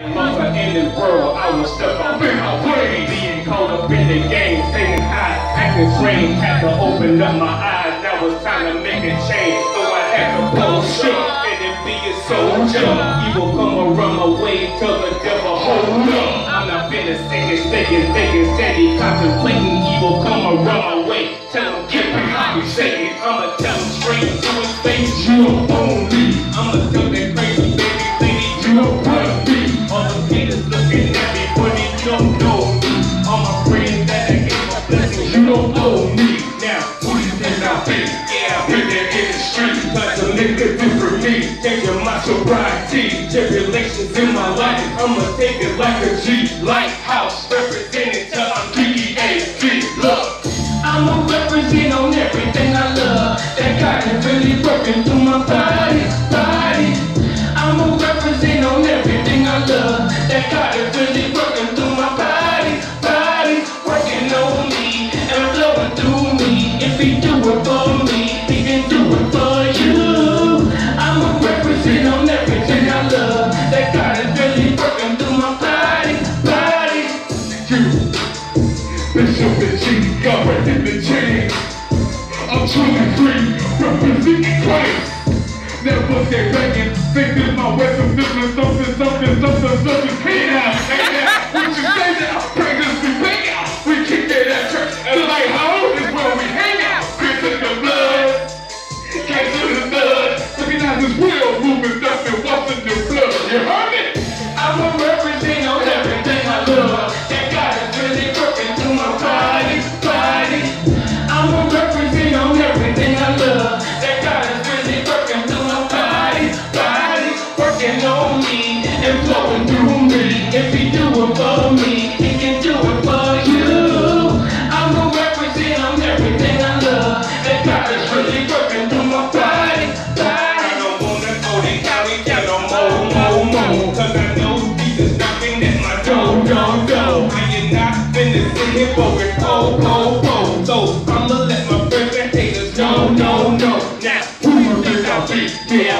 Longer in this world, I was stuck up in my way. Being caught up in the game, staying high, acting strange. Had to open up my eyes, now it's time to make a change. So I had to and then be a soldier. Evil come around my way, till the devil, hold up. I'm not finna sing it, thinking, thinking, steady, contemplating. Evil come around my way, tell him, get me we say it. I'ma tell him straight to his face, you don't own me. I'ma tell don't owe me. Now, who you think I be? Yeah, I've been there in the street, cause a nigga do for me. Changing my sobriety, tribulations in my life. I'ma take it like a G, lighthouse, representing till I'm D-E-A-T. Look. I'ma represent on everything I love. That is really working through my body, body. I'ma represent on everything I love. That is really working I'm truly free, representing Christ. Never get begging, thinking and through me. If He do it for me, He can do it for you. I'ma represent on everything I love. That God is really working through my body, body. I don't wanna go to Cali, yeah, no more, more, more. Cause I know Jesus knocking at my door, door, door. I ain't not finna sit here for it, oh, oh,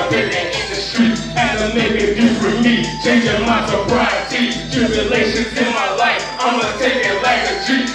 In the street. Had to make it different me. Changing my sobriety. Tribulations in my life. I'ma take it like a G.